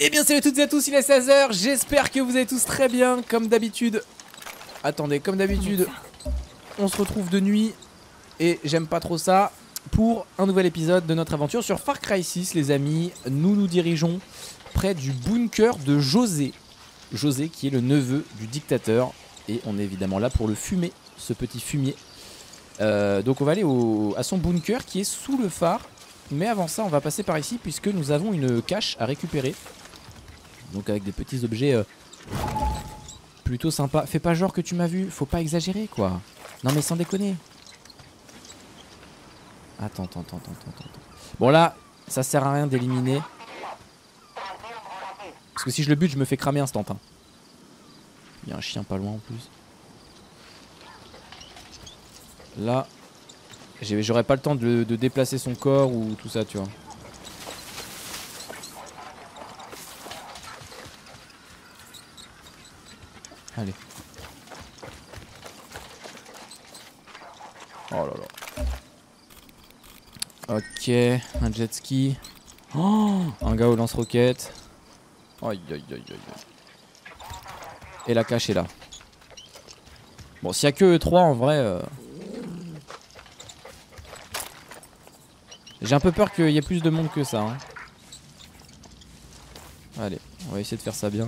Eh bien salut à toutes et à tous, il est 16h, j'espère que vous allez tous très bien, comme d'habitude. Attendez, comme d'habitude, on se retrouve de nuit, et j'aime pas trop ça, pour un nouvel épisode de notre aventure sur Far Cry 6 les amis. Nous nous dirigeons près du bunker de José. José qui est le neveu du dictateur, et on est évidemment là pour le fumer, ce petit fumier. Euh, donc on va aller à son bunker qui est sous le phare. Mais avant ça, on va passer par ici puisque nous avons une cache à récupérer. Donc avec des petits objets euh, plutôt sympas. Fais pas genre que tu m'as vu, faut pas exagérer quoi. Non mais sans déconner. Attends, attends, attends, attends, attends. Bon là, ça sert à rien d'éliminer. Parce que si je le bute, je me fais cramer instant. hein. Il y a un chien pas loin en plus. Là, j'aurais pas le temps de, de déplacer son corps ou tout ça, tu vois. Allez. Oh là là. Ok, un jet ski. Oh, un gars au lance-roquette. Aïe aïe aïe aïe. aïe. Et la cache est là. Bon, s'il y a que eux trois en vrai. euh, J'ai un peu peur qu'il y ait plus de monde que ça. hein. Allez, on va essayer de faire ça bien.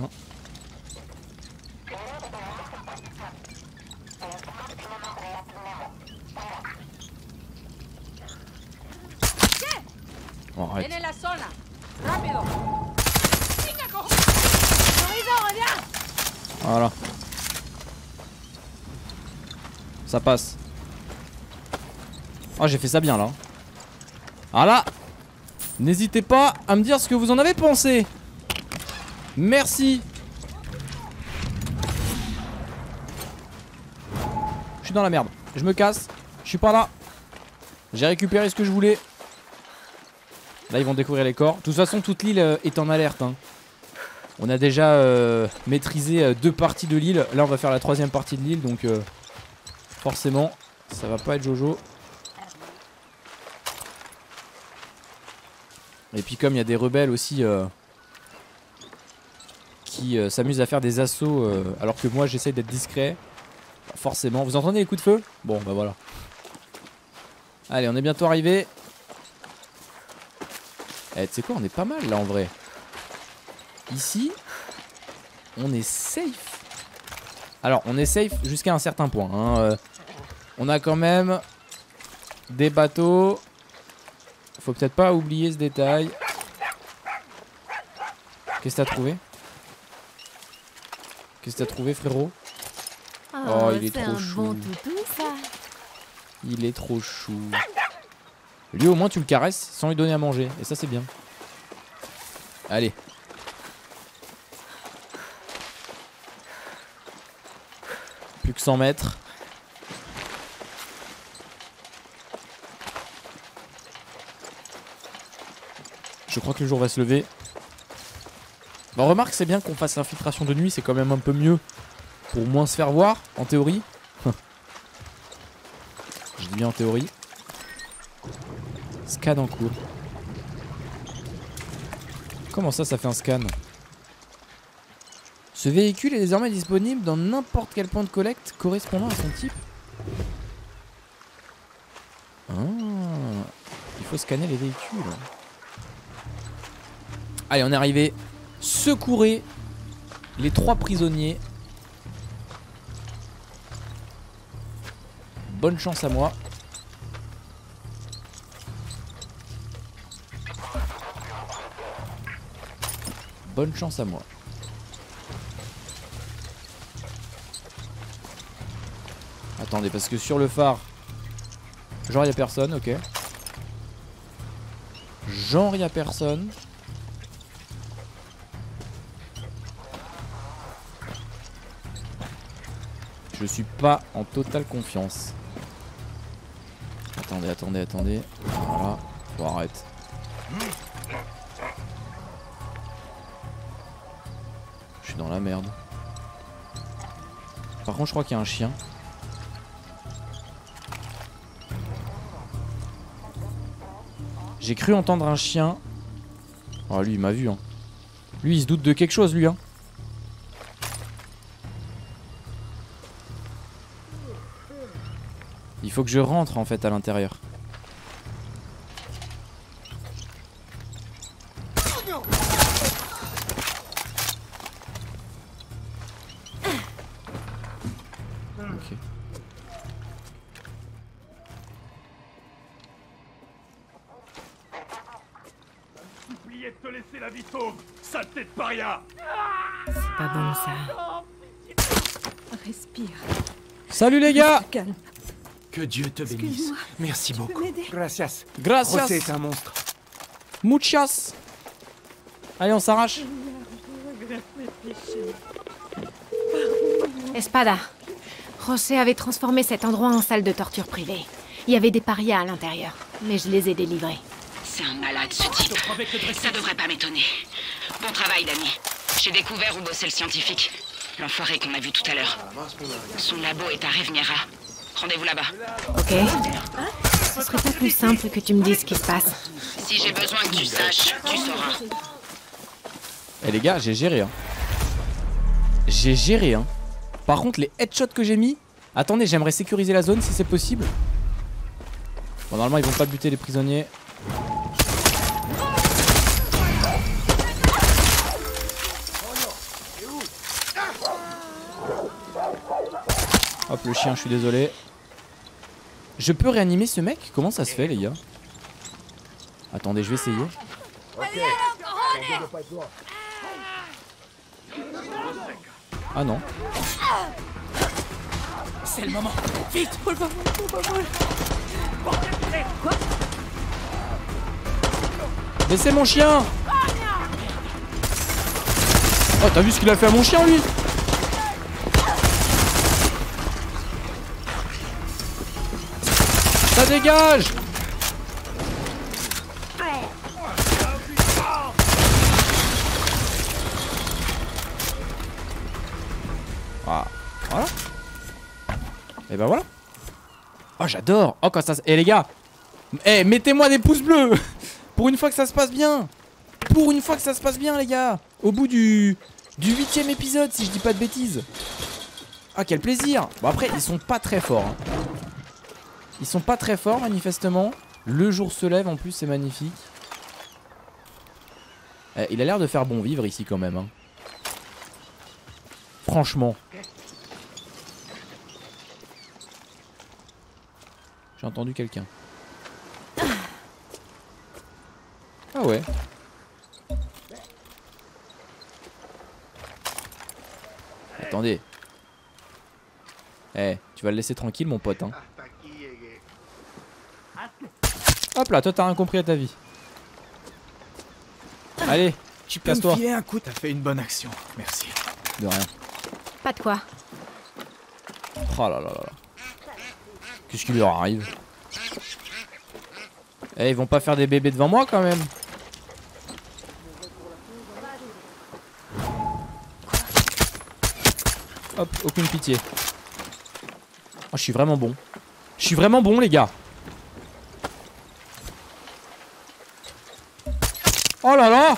Arrête. Voilà. Ça passe. Oh, j'ai fait ça bien là. Ah là N'hésitez pas à me dire ce que vous en avez pensé. Merci. Je suis dans la merde. Je me casse. Je suis pas là. J'ai récupéré ce que je voulais. Là, ils vont découvrir les corps. De toute façon, toute l'île euh, est en alerte. hein. On a déjà euh, maîtrisé euh, deux parties de l'île. Là, on va faire la troisième partie de l'île. Donc, forcément, ça va pas être Jojo. Et puis, comme il y a des rebelles aussi euh, qui euh, s'amusent à faire des assauts euh, alors que moi, j'essaye d'être discret. Forcément. Vous entendez les coups de feu? Bon, bah voilà. Allez, on est bientôt arrivé. Eh, tu sais quoi, on est pas mal là en vrai. Ici, on est safe. Alors, on est safe jusqu'à un certain point. hein, on a quand même des bateaux. Faut peut-être pas oublier ce détail. Qu'est-ce que t'as trouvé? Qu'est-ce que t'as trouvé, frérot? Oh, il est trop un chou. bon toutou, ça. Il est trop chou. Lui, au moins, tu le caresses sans lui donner à manger. Et ça, c'est bien. Allez. Plus que 100 mètres. Je crois que le jour va se lever. Bon, remarque, c'est bien qu'on fasse l'infiltration de nuit. C'est quand même un peu mieux pour moins se faire voir, en théorie. Je dis bien en théorie. Scan en cours. Comment ça, ça fait un scan? Ce véhicule est désormais disponible dans n'importe quel point de collecte correspondant à son type. Ah, il faut scanner les véhicules. Allez, on est arrivé. Secourez les trois prisonniers. Bonne chance à moi. Bonne chance à moi. Attendez, parce que sur le phare, genre y a personne, ok. Genre y a personne. Je suis pas en totale confiance. Attendez, attendez, attendez. Voilà, faut arrêter. Je suis dans la merde. Par contre, je crois qu'il y a un chien. J'ai cru entendre un chien. Oh, lui, il m'a vu. Hein. Lui, il se doute de quelque chose, lui. Hein. Il faut que je rentre, en fait, à l'intérieur. Ok. Oubliez de te laisser la vie sauve, saleté de paria C'est pas bon ça. Respire. Salut les gars Calme. Que Dieu te bénisse. Merci Tu beaucoup. Gracias. Gracias José est un monstre. Muchas Allez, on s'arrache Espada. José avait transformé cet endroit en salle de torture privée. Il y avait des parias à l'intérieur, mais je les ai délivrés. C'est un malade, ce type. Ça devrait pas m'étonner. Bon travail, Danny. J'ai découvert où bossait le scientifique. L'enfoiré qu'on a vu tout à l'heure. Son labo est à Revniera. Rendez-vous là-bas. Ok Ce serait pas plus simple que tu me dises ce qui se passe. Si j'ai besoin que tu saches, tu sauras. Eh les gars, j'ai géré hein. J'ai géré hein. Par contre, les headshots que j'ai mis... Attendez, j'aimerais sécuriser la zone si c'est possible. Bon, normalement, ils vont pas buter les prisonniers. Hop, le chien, je suis désolé. Je peux réanimer ce mec? Comment ça se fait, les gars? Attendez, je vais essayer. Ah non. C'est le moment. Vite. Laissez mon chien! Oh t'as vu ce qu'il a fait à mon chien lui? Dégage Ah, voilà. Et ben voilà. Oh j'adore. Oh quand ça... se- Eh les gars. Eh mettez-moi des pouces bleus Pour une fois que ça se passe bien Pour une fois que ça se passe bien les gars Au bout du... Du huitième épisode si je dis pas de bêtises Ah quel plaisir Bon après ils sont pas très forts hein. Ils sont pas très forts manifestement Le jour se lève en plus c'est magnifique Eh, Il a l'air de faire bon vivre ici quand même hein. Franchement J'ai entendu quelqu'un Ah ouais. Attendez. Eh, tu vas le laisser tranquille mon pote hein. Hop là, toi t'as rien compris à ta vie. Allez, Tu peux me filer un coup, t'as fait une bonne action. Merci. de rien. Pas de quoi. Oh là là là là. Qu'est-ce qui leur arrive? Eh, ils vont pas faire des bébés devant moi quand même. Hop, aucune pitié. Oh, je suis vraiment bon. Je suis vraiment bon, les gars. Oh là là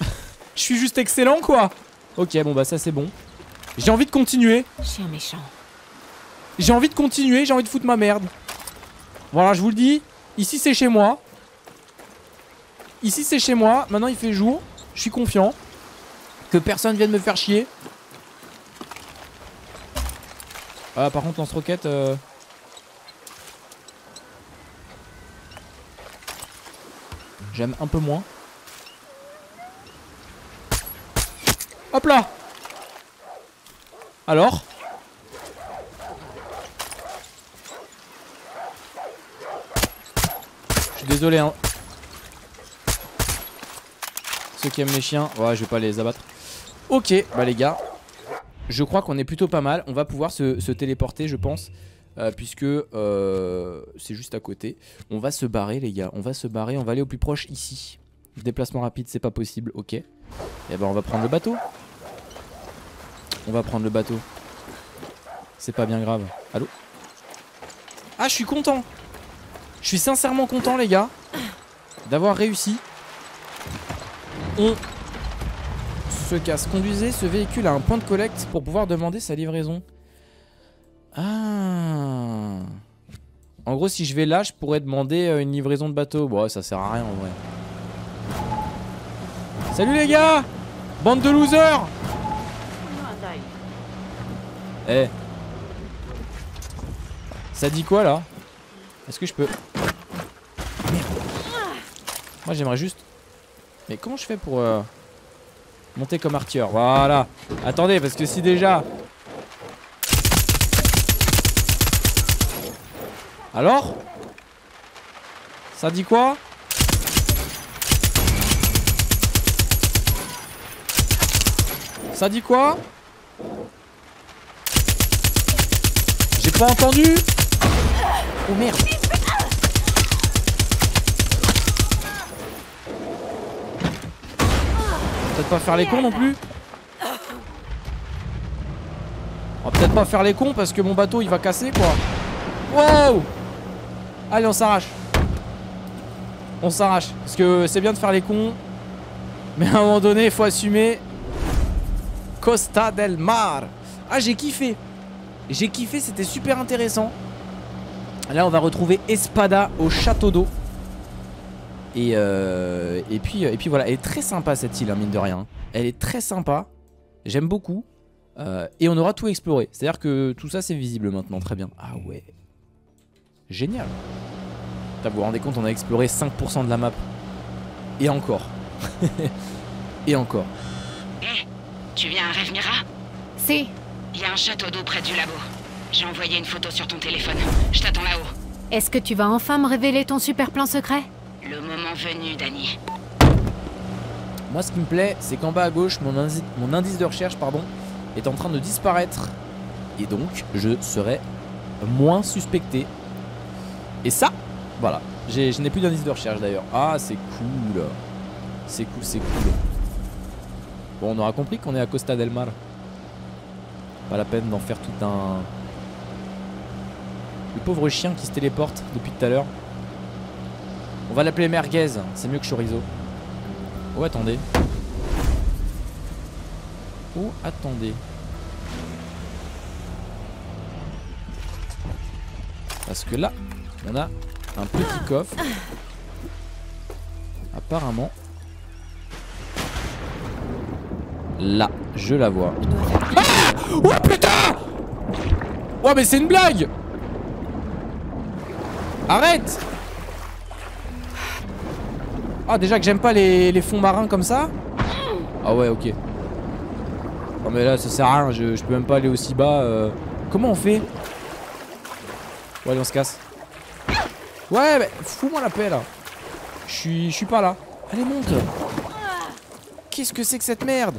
Je suis juste excellent, quoi. Ok, bon, bah ça c'est bon. J'ai envie de continuer. Chien méchant. J'ai envie de continuer, j'ai envie de foutre ma merde. Voilà, je vous le dis. Ici, c'est chez moi. Ici, c'est chez moi. Maintenant, il fait jour. Je suis confiant. Que personne vienne me faire chier. Ah, par contre, lance-roquette. euh, J'aime un peu moins. Hop là Alors Je suis désolé hein. Ceux qui aiment les chiens, ouais je vais pas les abattre. Ok, bah les gars, je crois qu'on est plutôt pas mal. On va pouvoir se, se téléporter je pense. Euh, puisque euh, c'est juste à côté. On va se barrer les gars, on va se barrer, on va aller au plus proche ici. Déplacement rapide c'est pas possible, ok. Et ben on va prendre le bateau. On va prendre le bateau. C'est pas bien grave. Allô Ah je suis content Je suis sincèrement content les gars d'avoir réussi. On se casse. Conduisez ce véhicule à un point de collecte pour pouvoir demander sa livraison. Ah. En gros, si je vais là, je pourrais demander euh, une livraison de bateau. Bon, ça sert à rien en vrai. Salut les gars Bande de losers Eh. Ça dit quoi là? Est-ce que je peux... Merde. Moi j'aimerais juste... Mais comment je fais pour... euh, Monter comme artilleur Voilà Attendez parce que si déjà... Alors Ça dit quoi? Ça dit quoi? J'ai pas entendu? Oh merde. Peut-être pas faire les cons non plus? On va peut-être pas faire les cons parce que mon bateau il va casser quoi. Wow Allez on s'arrache On s'arrache Parce que c'est bien de faire les cons Mais à un moment donné il faut assumer Costa del Mar Ah j'ai kiffé J'ai kiffé c'était super intéressant Là on va retrouver Espada au château d'eau et, euh, et, puis, et puis voilà, elle est très sympa cette île, hein, mine de rien. Elle est très sympa, j'aime beaucoup. Euh, et on aura tout exploré. C'est-à-dire que tout ça c'est visible maintenant, très bien. Ah ouais. Génial. Putain, vous vous rendez compte, on a exploré 5% de la map. Et encore. et encore. Hé, tu viens à Revmira C'est. Il y a un château d'eau près du labo. J'ai envoyé une photo sur ton téléphone. Je t'attends là-haut. Est-ce que tu vas enfin me révéler ton super plan secret? Le moment venu, Danny. Moi, ce qui me plaît, c'est qu'en bas à gauche, mon, indi- mon indice de recherche pardon, est en train de disparaître. Et donc, je serai moins suspecté. Et ça, voilà. Je n'ai plus d'indice de recherche d'ailleurs. Ah, c'est cool. C'est cool, c'est cool. Bon, on aura compris qu'on est à Costa del Mar. Pas la peine d'en faire tout un... Le pauvre chien qui se téléporte depuis tout à l'heure. On va l'appeler merguez, c'est mieux que chorizo. Oh attendez. Oh attendez. Parce que là, on a un petit coffre. Apparemment. Là, je la vois. Ah Oh putain Oh mais c'est une blague Arrête Ah déjà que j'aime pas les, les fonds marins comme ça? Ah ouais ok Non mais là ça sert à rien je, je peux même pas aller aussi bas euh. Comment on fait? Bon allez on se casse Ouais mais fous-moi la paix là. Je suis je suis pas là. Allez monte. Qu'est-ce que c'est que cette merde?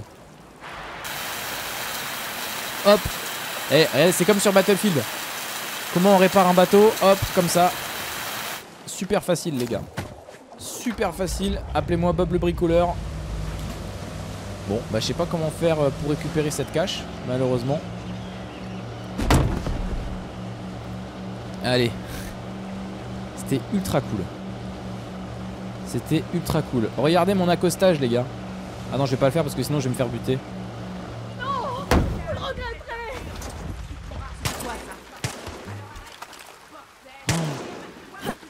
Hop. Eh, eh, c'est comme sur Battlefield. Comment on répare un bateau? Hop, comme ça. Super facile les gars. Super facile. Appelez-moi Bob le bricoleur. Bon, bah je sais pas comment faire euh, pour récupérer cette cache Malheureusement. Allez C'était ultra cool C'était ultra cool Regardez mon accostage les gars Ah non je vais pas le faire parce que sinon je vais me faire buter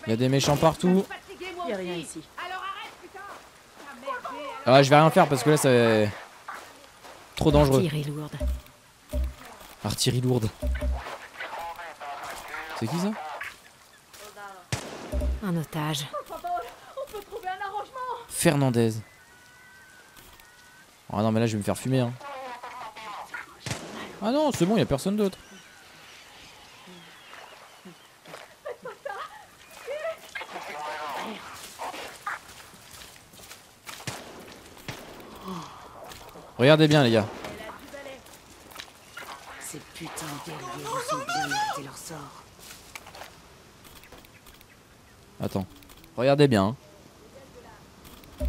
Il y a des méchants partout. Y a rien ici. Ah, je vais rien faire parce que là, c'est trop dangereux. Lourde. Artillerie lourde. C'est qui ça? Un otage. Fernandez. Ah non, mais là, je vais me faire fumer. Hein. Ah non, c'est bon, il y a personne d'autre. Regardez bien, les gars. Ces putains de guerriers nous sont bien mérité leur sort. Attends. Regardez bien. hein.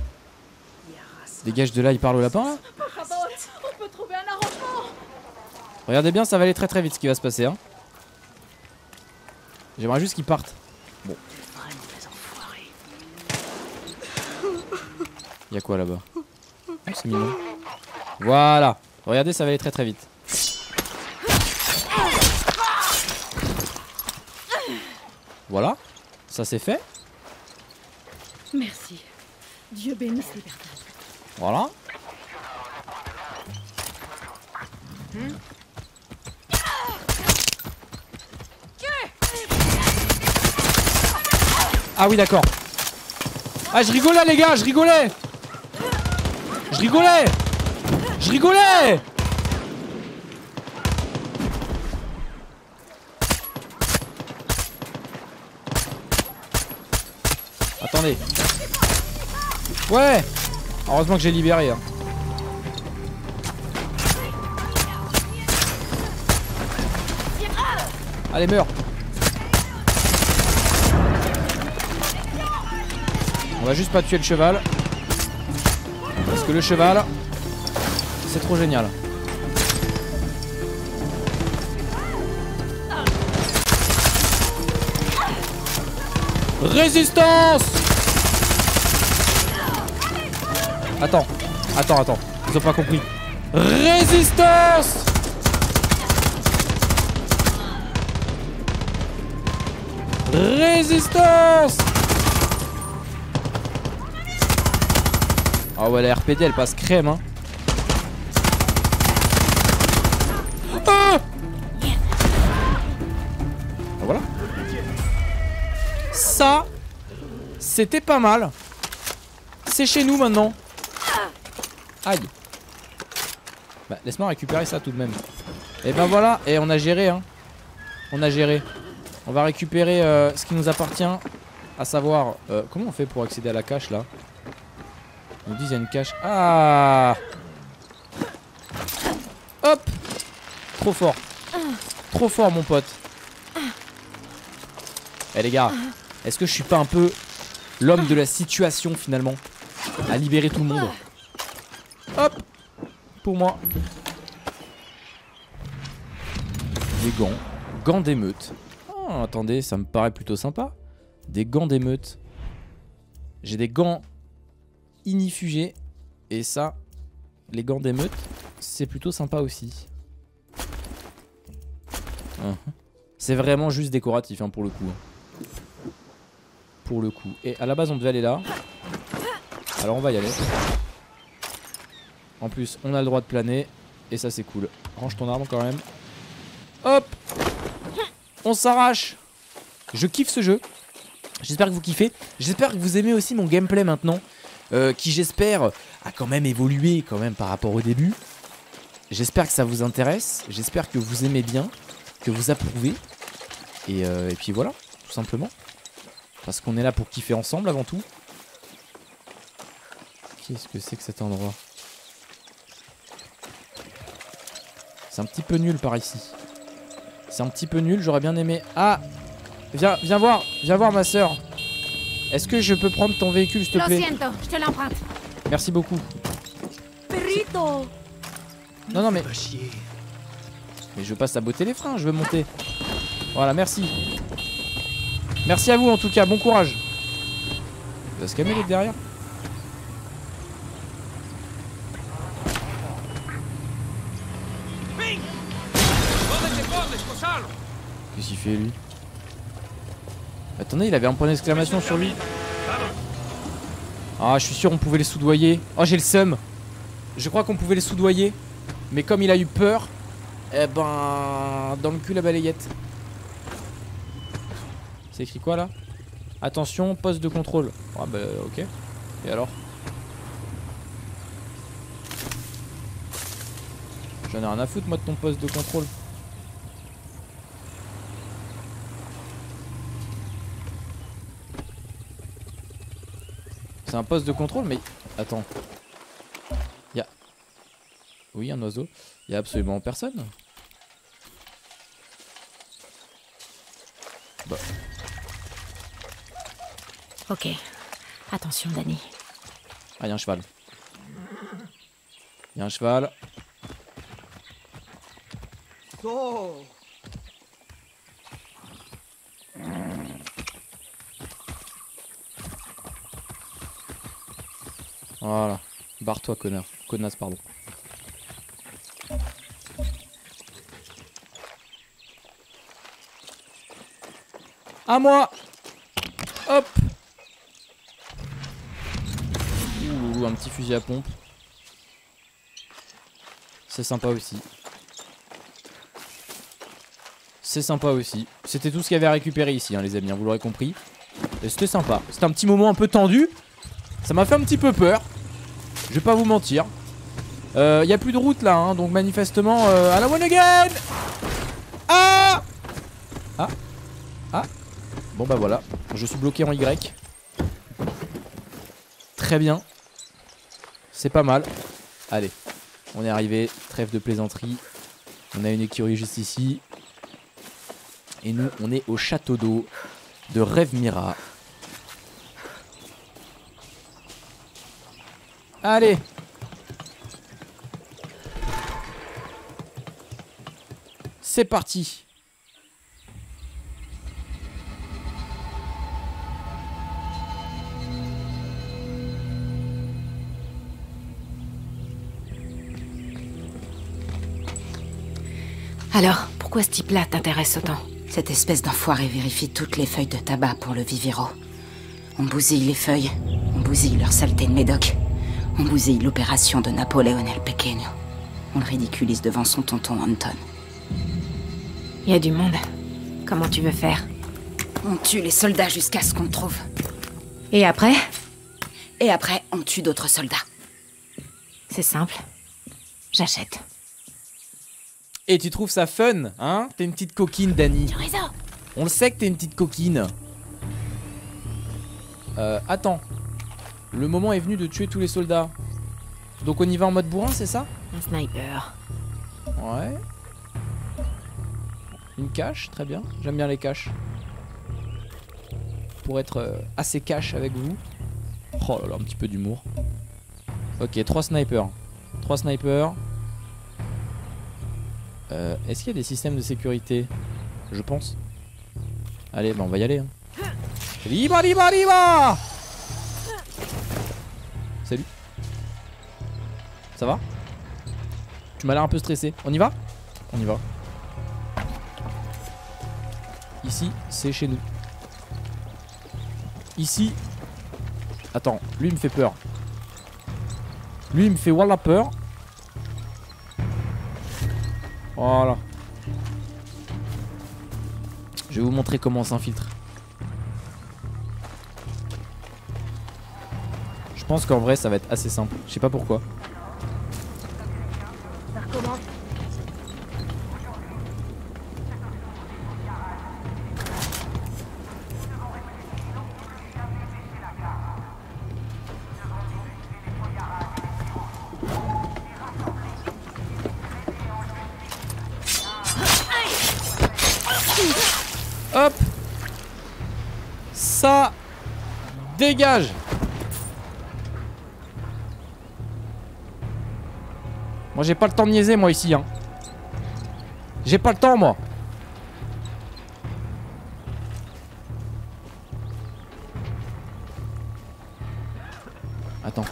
Dégage de là, il parle au lapin On peut trouver un arrangement Regardez bien, ça va aller très très vite ce qui va se passer. Hein. J'aimerais juste qu'ils partent. Bon. Vraiment Il y a quoi là-bas? Oh, C'est mignon. Voilà. Regardez, ça va aller très très vite. Voilà. Ça c'est fait. Merci. Dieu bénisse les personnes. Voilà. Ah oui d'accord. Ah je rigolais les gars, je rigolais. Je rigolais. Je rigolais. Ouais. Heureusement que j'ai libéré. hein. Allez, meurs On va juste pas tuer le cheval. Parce que le cheval, c'est trop génial. Résistance Attends, attends, attends. Ils ont pas compris. Résistance Résistance Ah ouais, la RPD elle passe crème hein. Ah Ah, voilà. Ça, c'était pas mal. C'est chez nous maintenant. Aïe. Bah, laisse-moi récupérer ça tout de même. Et ben voilà, et on a géré, hein. On a géré. On va récupérer euh, ce qui nous appartient. À savoir, euh, comment on fait pour accéder à la cache là? Ils nous disent il y a une cache. Ah Hop Trop fort. Trop fort, mon pote. Eh les gars, est-ce que je suis pas un peu l'homme de la situation finalement? À libérer tout le monde. Hop Pour moi. Des gants. Gants d'émeute. Oh, attendez, ça me paraît plutôt sympa. Des gants d'émeute. J'ai des gants inifugés. Et ça, les gants d'émeute, c'est plutôt sympa aussi. Uhum. C'est vraiment juste décoratif hein, pour le coup. Pour le coup. Et à la base, on devait aller là. Alors on va y aller. En plus, on a le droit de planer. Et ça, c'est cool. Range ton arme quand même. Hop On s'arrache Je kiffe ce jeu. J'espère que vous kiffez. J'espère que vous aimez aussi mon gameplay maintenant. euh, qui, j'espère, a quand même évolué quand même par rapport au début. J'espère que ça vous intéresse. J'espère que vous aimez bien. Que vous approuvez. Et, euh, et puis voilà, tout simplement. Parce qu'on est là pour kiffer ensemble avant tout. Qu'est-ce que c'est que cet endroit? C'est un petit peu nul par ici. C'est un petit peu nul, j'aurais bien aimé. Ah Viens, viens voir, viens voir ma soeur. Est-ce que je peux prendre ton véhicule, s'il te Lo plaît? siento, je te l'emprunte. Merci beaucoup. Perrito Non, non, mais, mais je veux pas saboter les freins, je veux monter. Voilà, merci. Merci à vous en tout cas, bon courage. Il va se calmer derrière. Qu'est-ce qu'il fait lui Attendez, il avait un point d'exclamation sur lui. Ah, je suis sûr on pouvait les soudoyer. Oh, j'ai le seum. Je crois qu'on pouvait les soudoyer. Mais comme il a eu peur, eh ben. Dans le cul la balayette. C'est écrit quoi là? Attention, poste de contrôle. Ah bah ok. Et alors? J'en ai rien à foutre moi de ton poste de contrôle. C'est un poste de contrôle mais... Attends. Y'a... Oui, un oiseau. Y'a absolument personne. Bah, Ok. Attention, Danny. Ah, y'a un cheval. Y'a un cheval. Voilà. Barre-toi, connard. Connasse, pardon. À moi Hop Ouh, un petit fusil à pompe. C'est sympa aussi. C'est sympa aussi. C'était tout ce qu'il y avait à récupérer ici, hein, les amis, hein, vous l'aurez compris. C'était sympa. C'était un petit moment un peu tendu. Ça m'a fait un petit peu peur. Je vais pas vous mentir. Il euh, y a plus de route là, hein, donc manifestement euh, à la one again Ah Ah Ah Bon bah voilà, je suis bloqué en Y. Très bien. C'est pas mal. Allez, on est arrivé. Trêve de plaisanterie. On a une écurie juste ici. Et nous, on est au château d'eau de Rêve Mira. Allez. C'est parti. Alors, pourquoi ce type-là t'intéresse autant Cette espèce d'enfoiré vérifie toutes les feuilles de tabac pour le Viviro. On bousille les feuilles, on bousille leur saleté de médoc, on bousille l'opération de Napoléon El Pequeño. On le ridiculise devant son tonton Anton. Il y a du monde. Comment tu veux faire? On tue les soldats jusqu'à ce qu'on le trouve. Et après? Et après, on tue d'autres soldats. C'est simple. J'achète. Et tu trouves ça fun, hein? T'es une petite coquine, Dani. On le sait que t'es une petite coquine. Euh, attends. Le moment est venu de tuer tous les soldats. Donc on y va en mode bourrin, c'est ça? Un sniper. Ouais. Une cache, très bien. J'aime bien les caches. Pour être euh, assez cash avec vous. Oh là là, un petit peu d'humour. Ok, trois snipers. Trois snipers. Euh, Est-ce qu'il y a des systèmes de sécurité? Je pense. Allez, bah on va y aller. Hein. Riba, riba, riba Ça va Tu m'as l'air un peu stressé. On y va On y va. Ici, c'est chez nous. Ici. Attends, lui il me fait peur. Lui il me fait walla peur. Voilà. Je vais vous montrer comment on s'infiltre. Je pense qu'en vrai ça va être assez simple. Je sais pas pourquoi. Moi j'ai pas le temps de niaiser moi ici hein. J'ai pas le temps moi Attends.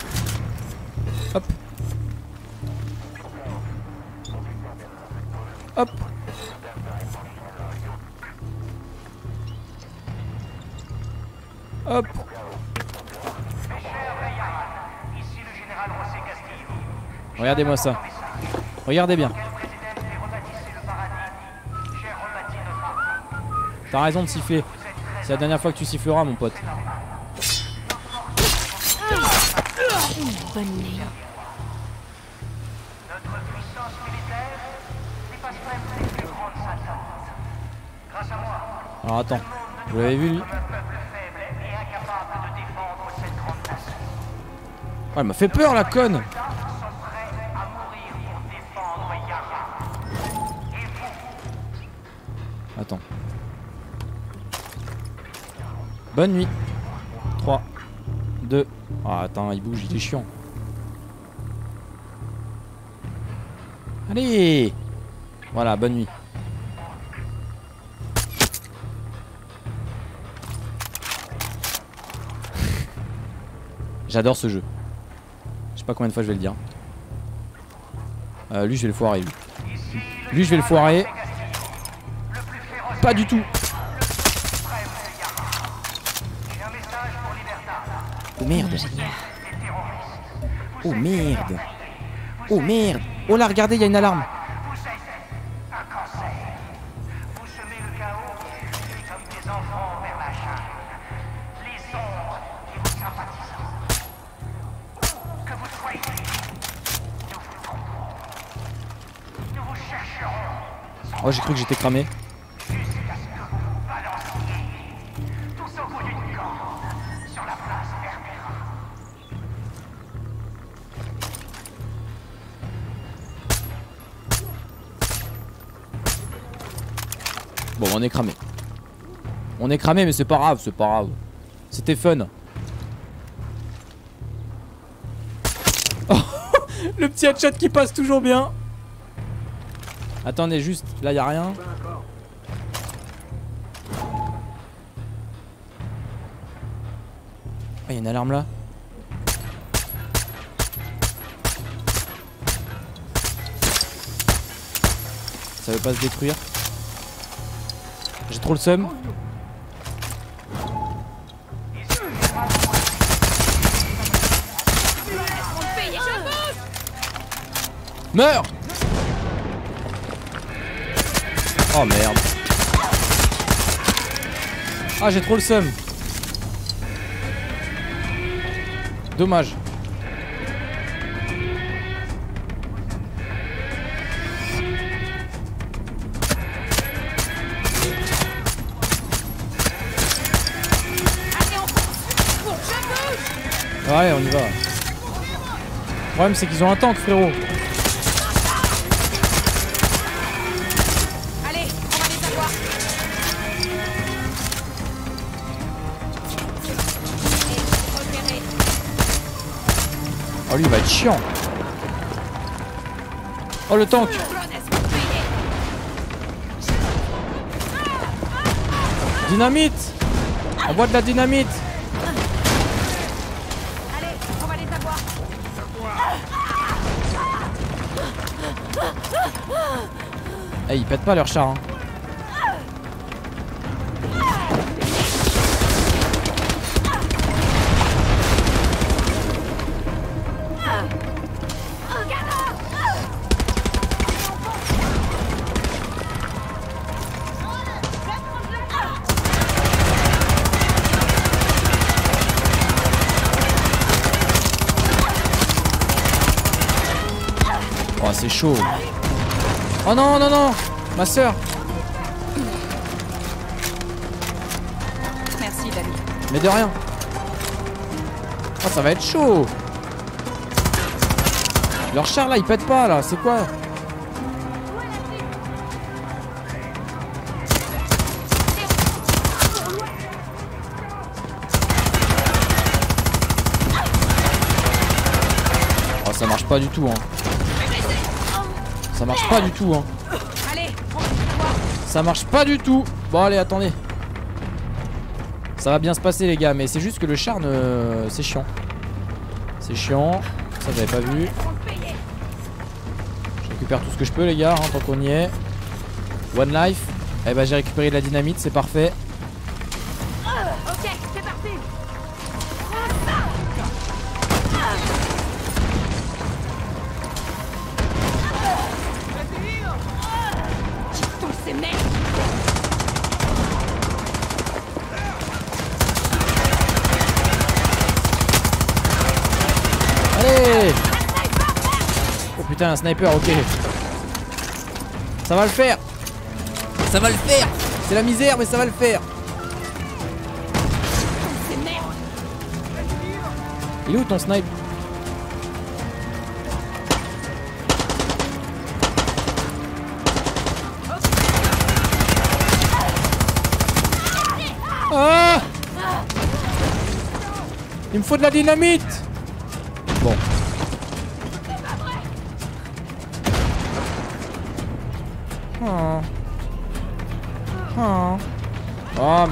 Hop. Hop. Hop. Regardez-moi ça. Regardez bien. T'as raison de siffler. C'est la dernière fois que tu siffleras, mon pote. Bonne nuit. Alors attends. Vous l'avez vu lui Ouais, elle m'a fait peur la conne Bonne nuit. 3, 2. Ah, attends, il bouge, il est chiant. Allez Voilà, bonne nuit. J'adore ce jeu. sais pas combien de fois je vais le dire. Euh, lui, je vais le foirer. Lui, lui je vais le foirer. Pas du tout. Oh merde. Oh merde. Oh merde. Oh là, regardez, il y a une alarme. Oh, j'ai cru que j'étais cramé. Bon, on est cramé. On est cramé, mais c'est pas grave, c'est pas grave. C'était fun. Oh, le petit headshot qui passe toujours bien. Attendez, juste, là y a rien. Ah, y a une alarme là. Ça veut pas se détruire. J'ai trop le seum. Meurs Oh merde. Ah j'ai trop le seum. Dommage. Ouais, on y va. Le problème, c'est qu'ils ont un tank, frérot. Allez, on va les avoir. Oh, lui, il va être chiant. Oh, le tank. Dynamite Envoie de la dynamite Allez, on va les avoir. Eh, ils pètent pas leur char. Hein. Oh, c'est chaud. Oh non, non, non Ma soeur Merci, Dani. Mais de rien. Oh, ça va être chaud. Leur char là, il pète pas là, c'est quoi? Oh, ça marche pas du tout, hein. Ça marche pas du tout, hein. Ça marche pas du tout. Bon, allez, attendez. Ça va bien se passer, les gars, mais c'est juste que le char ne. C'est chiant. C'est chiant. Ça, j'avais pas vu. Je récupère tout ce que je peux, les gars, hein, tant qu'on y est. One life. Eh ben, j'ai récupéré de la dynamite, c'est parfait. Un sniper, ok. Ça va le faire. Ça va le faire. C'est la misère, mais ça va le faire. Il est où ton snipe Ah! Il me faut de la dynamite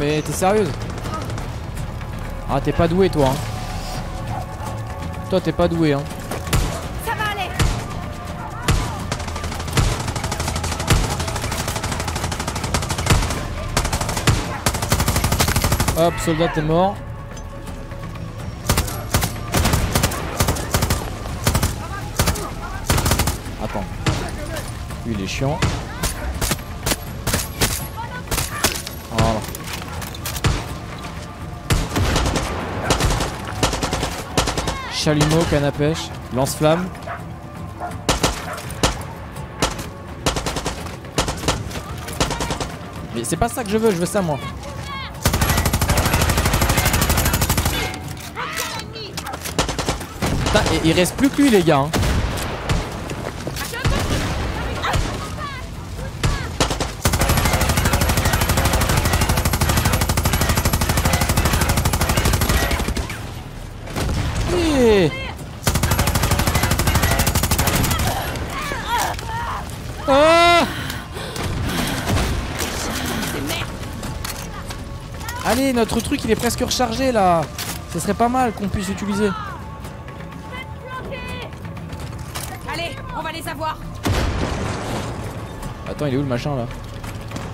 mais t'es sérieuse Ah, t'es pas doué, toi. Hein. Toi, t'es pas doué, hein. Ça va aller. Hop, soldat, t'es mort. Attends. Lui, il est chiant. Chalumeau, canne à pêche, lance-flamme. Mais c'est pas ça que je veux, je veux ça moi. Putain, il reste plus que lui les gars. hein. Allez, notre truc il est presque rechargé là. Ce serait pas mal qu'on puisse l'utiliser. Allez, on va les avoir. Attends, il est où le machin là?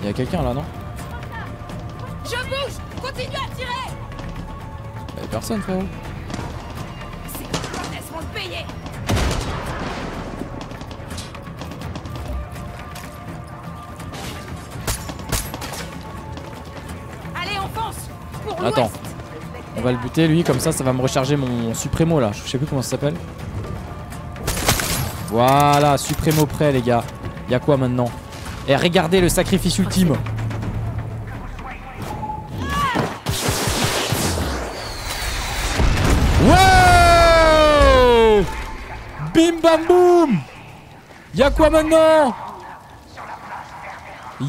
Il y a quelqu'un là, non? Je bouge Continue à tirer Il y a personne, frérot. Attends. On va le buter lui, comme ça, ça va me recharger mon Supremo là. Je sais plus comment ça s'appelle. Voilà, Supremo prêt, les gars. Y a quoi maintenant Et regardez le sacrifice ultime. Wow Bim bam boum Y'a quoi maintenant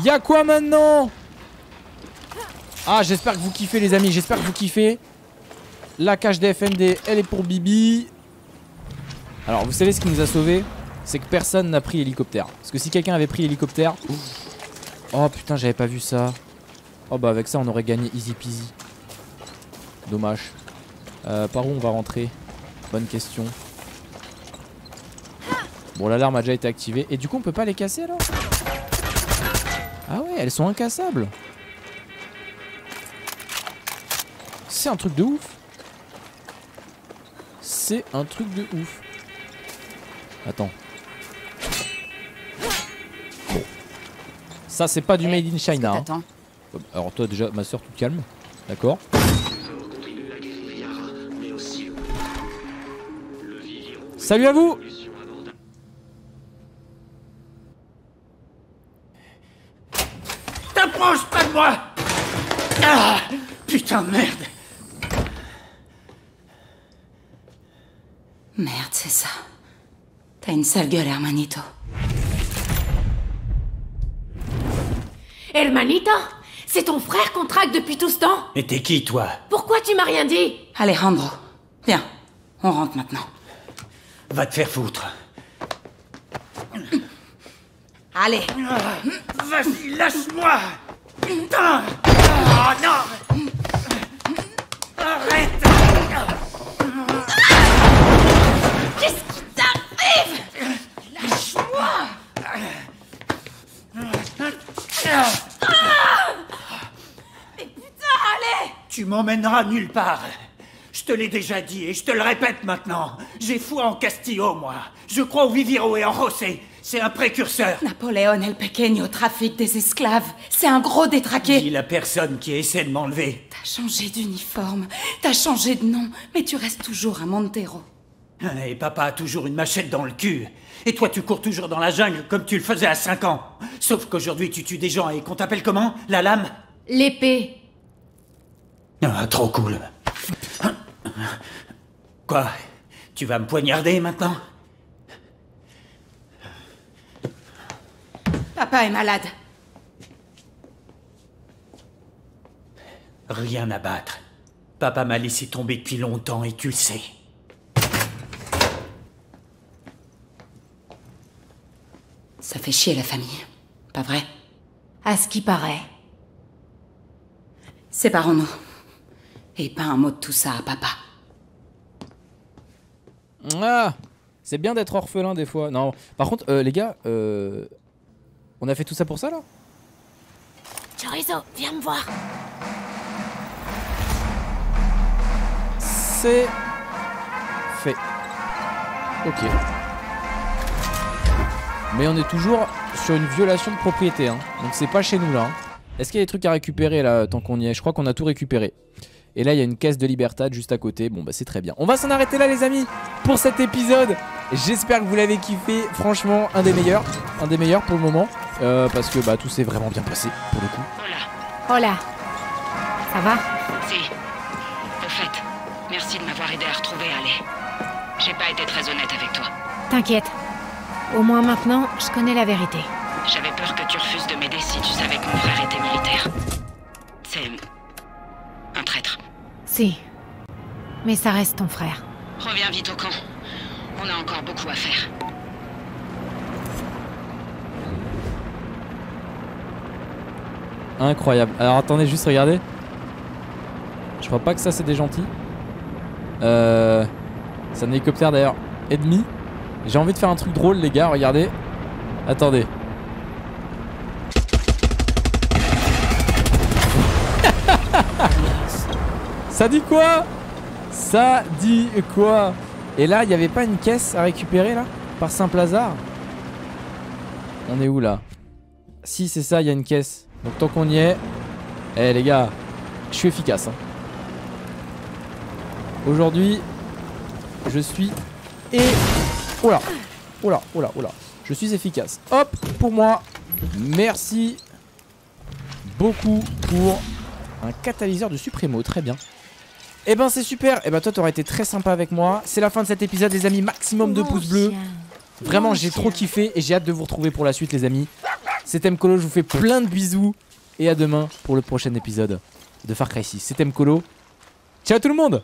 Y'a quoi maintenant Ah j'espère que vous kiffez les amis, j'espère que vous kiffez. La cage des elle est pour Bibi. Alors vous savez ce qui nous a sauvés? C'est que personne n'a pris l'hélicoptère. Parce que si quelqu'un avait pris l'hélicoptère Oh putain j'avais pas vu ça. Oh bah avec ça on aurait gagné easy peasy. Dommage. Euh, Par où on va rentrer? Bonne question. Bon l'alarme a déjà été activée. Et du coup on peut pas les casser alors? Ah ouais elles sont incassables C'est un truc de ouf. C'est un truc de ouf. Attends. Bon. Ça c'est pas du made in China hein. Alors toi déjà ma soeur toute calme. D'accord. Salut à vous. T'approches pas de moi. Ah Putain de merde Merde, c'est ça. T'as une sale gueule, Hermanito. Hermanita C'est ton frère qu'on traque depuis tout ce temps Mais t'es qui, toi? Pourquoi tu m'as rien dit? Alejandro, viens, on rentre maintenant. Va te faire foutre. Allez, Vas-y, lâche-moi Putain Oh non Arrête Tu m'emmèneras nulle part. Je te l'ai déjà dit et je te le répète maintenant. J'ai foi en Castillo, moi. Je crois au Viviro et en José. C'est un précurseur. Napoléon El Pequeño trafic des esclaves. C'est un gros détraqué. Dis la personne qui essaie de m'enlever. T'as changé d'uniforme, t'as changé de nom, mais tu restes toujours à Montero. Et papa a toujours une machette dans le cul. Et toi, tu cours toujours dans la jungle comme tu le faisais à 5 ans. Sauf qu'aujourd'hui, tu tues des gens et qu'on t'appelle comment La lame? L'épée. Ah, trop cool. Quoi? Tu vas me poignarder maintenant? Papa est malade. Rien à battre. Papa m'a laissé tomber depuis longtemps et tu le sais. Ça fait chier la famille, pas vrai? À ce qui paraît. Séparons-nous. Et pas un mot de tout ça à papa. Ah C'est bien d'être orphelin des fois. Non, par contre, euh, les gars, euh, on a fait tout ça pour ça là? Chorizo, viens me voir. c'est fait. Ok. Mais on est toujours sur une violation de propriété. Hein. Donc c'est pas chez nous là. hein. Est-ce qu'il y a des trucs à récupérer là tant qu'on y est? Je crois qu'on a tout récupéré. Et là il y a une caisse de Libertad juste à côté. Bon bah c'est très bien. On va s'en arrêter là les amis pour cet épisode. J'espère que vous l'avez kiffé. Franchement un des meilleurs. Un des meilleurs pour le moment. Euh, parce que bah tout s'est vraiment bien passé pour le coup. Voilà. Oh là. Ça va? Si. Au fait, merci de m'avoir aidé à retrouver Ale. J'ai pas été très honnête avec toi. T'inquiète. Au moins maintenant, je connais la vérité. J'avais peur que tu refuses de m'aider si tu savais que mon frère était militaire. C'est. un traître. Si. Mais ça reste ton frère. Reviens vite au camp. On a encore beaucoup à faire. Incroyable. Alors attendez, juste regardez. Je crois pas que ça c'est des gentils. Euh, c'est un hélicoptère d'ailleurs ennemi. J'ai envie de faire un truc drôle les gars, regardez. Attendez. ça dit quoi? Ça dit quoi? Et là, il n'y avait pas une caisse à récupérer là? Par simple hasard On est où là? Si c'est ça, il y a une caisse. Donc tant qu'on y est, eh les gars, je suis efficace. hein. Aujourd'hui, je suis et oh là, oh là, je suis efficace. Hop, pour moi. Merci beaucoup pour un catalyseur de Supremo, très bien. Eh ben c'est super, eh ben toi t'aurais été très sympa avec moi. C'est la fin de cet épisode les amis, maximum de pouces bleus. Vraiment, j'ai trop kiffé et j'ai hâte de vous retrouver pour la suite, les amis. C'était Mkolo, je vous fais plein de bisous. Et à demain pour le prochain épisode de Far Cry 6. C'était Mkolo. Ciao tout le monde